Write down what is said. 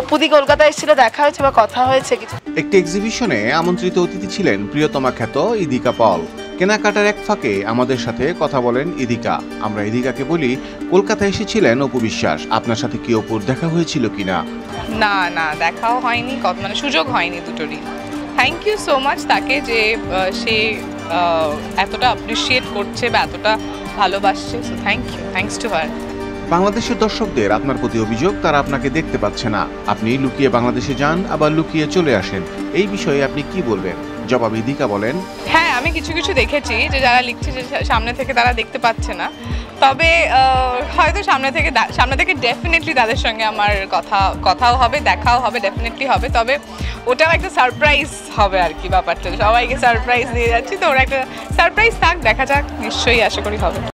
অপুদি কলকাতায় এসেছিল দেখা হয়েছে বা কথা হয়েছে কিছু। একটি এক্সিবিশনে আমন্ত্রিত অতিথি ছিলেন প্রিয়তমা খ্যাত ইদিকা পল। কেনাকাটার এক ফাঁকে আমাদের সাথে কথা বলেন ইদিকা। আমরা ইদিকাকে বলি কলকাতায় এসেছিলেন অপু বিশ্বাস। আপনার সাথে কি অপুর দেখা হয়েছিল কিনা? না না দেখাও হয়নি কত মানে সুযোগ হয়নি দুটোরই। থ্যাংক ইউ সো মাচ তাকে যে সে এতটা অ্যাপ্রিসিয়েট করছে বা এতটা ভালোবাসছে। So thank you thanks to her বাংলাদেশের দর্শকদের আপনার প্রতি অভিযোগ, তারা আপনাকে দেখতে পাচ্ছে না। আপনি লুকিয়ে বাংলাদেশে যান, আবার লুকিয়ে চলে আসেন। এই বিষয়ে আপনি কি বলবেন? জবাবে ইদিকা বলেন। হ্যাঁ আমি কিছু কিছু দেখেছি যে যারা লিখছে যে সামনে থেকে তারা দেখতে পাচ্ছে না। তবে হয়তো সামনে থেকে সামনে থেকে ডেফিনেটলি তাদের সঙ্গে আমার কথা, কথাও হবে, দেখাও হবে ডেফিনেটলি হবে। তবে ওটাও একটা সারপ্রাইজ হবে আর কি ব্যাপারটা। সবাইকে সারপ্রাইজ দিয়ে যাচ্ছি, তো ওরা একটা সারপ্রাইজ থাক, দেখা যাক, নিশ্চয়ই আশা করি হবে।